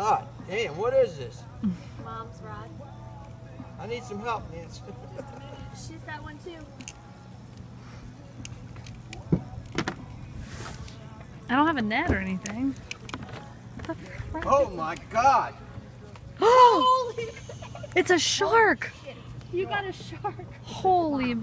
God damn, what is this? Mom's rod. I need some help, Nancy. She's got one too. I don't have a net or anything. Oh my God! Oh! It's a shark! You got a shark. Holy